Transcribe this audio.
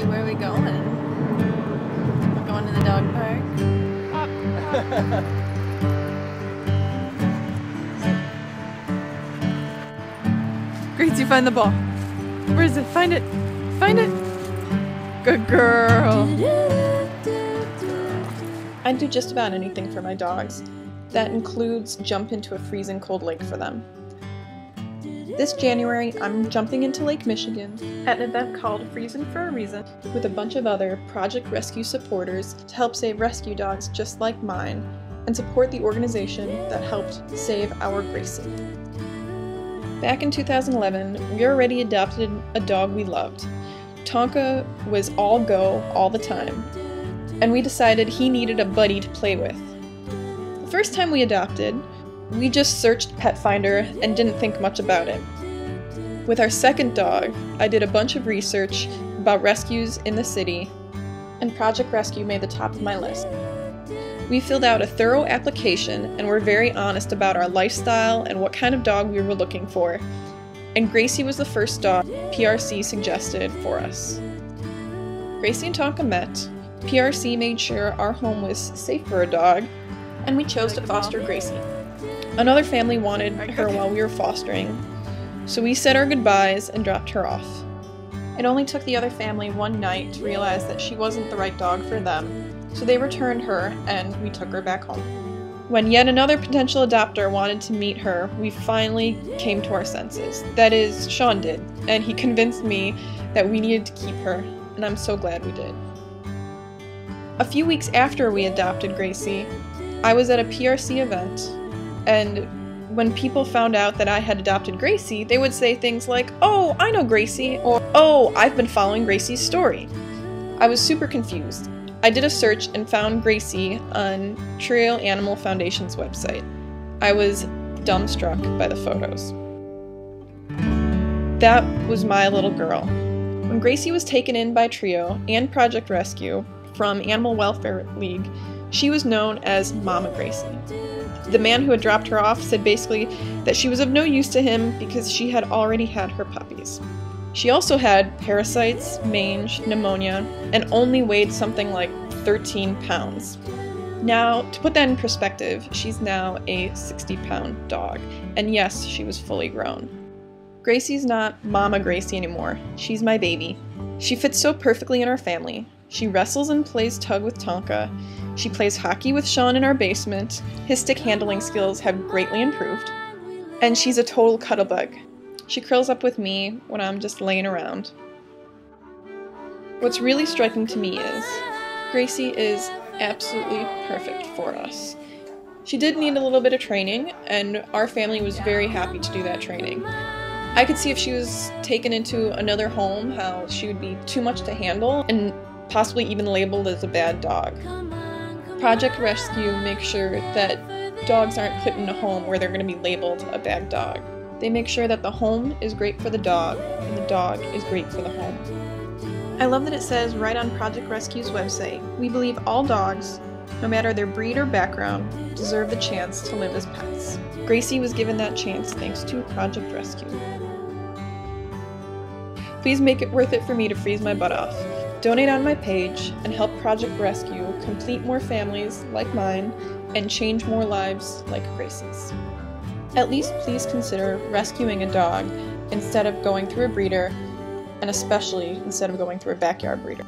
Gracie, where are we going? We're going to the dog park. Gracie, find the ball. Where is it? Find it. Find it. Good girl. I'd do just about anything for my dogs. That includes jump into a freezing cold lake for them. This January, I'm jumping into Lake Michigan at an event called Freezing for a Reason with a bunch of other Project Rescue supporters to help save rescue dogs just like mine and support the organization that helped save our Gracie. Back in 2011, we already adopted a dog we loved. Tonka was all go all the time, and we decided he needed a buddy to play with. The first time we adopted, we just searched Petfinder and didn't think much about it. With our second dog, I did a bunch of research about rescues in the city, and Project Rescue made the top of my list. We filled out a thorough application and were very honest about our lifestyle and what kind of dog we were looking for. And Gracie was the first dog PRC suggested for us. Gracie and Tonka met. PRC made sure our home was safe for a dog, and we chose to foster Gracie. Another family wanted her while we were fostering, so we said our goodbyes and dropped her off. It only took the other family one night to realize that she wasn't the right dog for them, so they returned her and we took her back home. When yet another potential adopter wanted to meet her, we finally came to our senses. That is, Sean did, and he convinced me that we needed to keep her, and I'm so glad we did. A few weeks after we adopted Gracie, I was at a PRC event, and when people found out that I had adopted Gracie, they would say things like, Oh, I know Gracie, or Oh, I've been following Gracie's story. I was super confused. I did a search and found Gracie on Trio Animal Foundation's website. I was dumbstruck by the photos. That was my little girl. When Gracie was taken in by Trio and Project Rescue from Animal Welfare League, she was known as Mama Gracie. The man who had dropped her off said basically that she was of no use to him because she had already had her puppies. She also had parasites, mange, pneumonia, and only weighed something like 13 pounds. Now, to put that in perspective, she's now a 60 pound dog, and yes, she was fully grown. Gracie's not Mama Gracie anymore, she's my baby. She fits so perfectly in our family. She wrestles and plays tug with Tonka. She plays hockey with Sean in our basement. His stick handling skills have greatly improved. And she's a total cuddlebug. She curls up with me when I'm just laying around. What's really striking to me is Gracie is absolutely perfect for us. She did need a little bit of training, and our family was very happy to do that training. I could see if she was taken into another home how she would be too much to handle and possibly even labeled as a bad dog. Project Rescue makes sure that dogs aren't put in a home where they're going to be labeled a bad dog. They make sure that the home is great for the dog and the dog is great for the home. I love that it says right on Project Rescue's website we believe all dogs, no matter their breed or background, deserve the chance to live as pets. Gracie was given that chance thanks to Project Rescue. Please make it worth it for me to freeze my butt off. Donate on my page and help Project Rescue complete more families like mine and change more lives like Gracie's. At least please consider rescuing a dog instead of going through a breeder, and especially instead of going through a backyard breeder.